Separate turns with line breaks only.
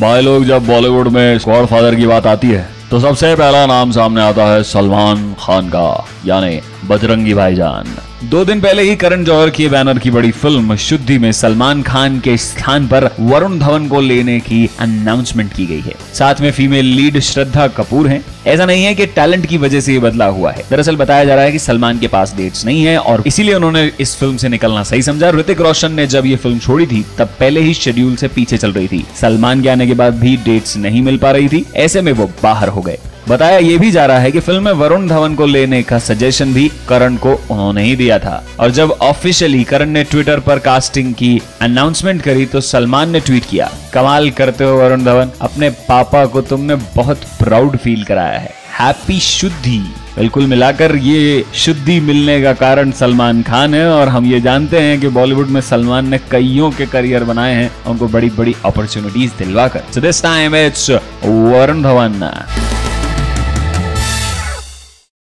भाई लोग जब बॉलीवुड में गॉड फादर की बात आती है तो सबसे पहला नाम सामने आता है सलमान खान का, यानी बजरंगी भाईजान। दो दिन पहले ही करण जौहर की बैनर की बड़ी फ़िल्म, शुद्धि में सलमान खान के स्थान पर वरुण धवन को लेने की अनाउंसमेंट की गई है। साथ में फीमेल लीड श्रद्धा कपूर हैं। ऐसा नहीं है कि टैलेंट की वजह से ये बदला हुआ है। दरअसल बताया जा रहा है कि सलमान के पास डेट्स नहीं है और इसीलिए उन्होंने इस फ़िल्म से निकलना सही समझा। ऋतिक रोशन ने जब ये फ़िल्म छोड़ी थी, तब पहले ही शेड्यूल से पीछे चल रही थी। सलमान के आने के बाद भी डेट्स नहीं मिल पा रही थी। ऐसे में वो बाहर हो गए। बताया ये भी जा रहा है कि फ़िल्म में वरुण धवन को लेने का सजेशन भी करण को उन्होंने ही दिया था। और जब ऑफिशियली करण ने ट्विटर पर कास्टिंग की अनाउंसमेंट करी तो सलमान ने ट्वीट किया, कमाल करते हो वरुण धवन, अपने पापा को तुमने बहुत प्राउड फील कराया है। हैप्पी शुद्धि। बिल्कुल मिलाकर ये शुद्धि मिलने का कारण सलमान खान है, और हम ये जानते हैं कि बॉलीवुड में सलमान ने कईयों के करियर बनाए हैं, उनको बड़ी बड़ी opportunities दिलवाकर so this time it's Varun Dhawan.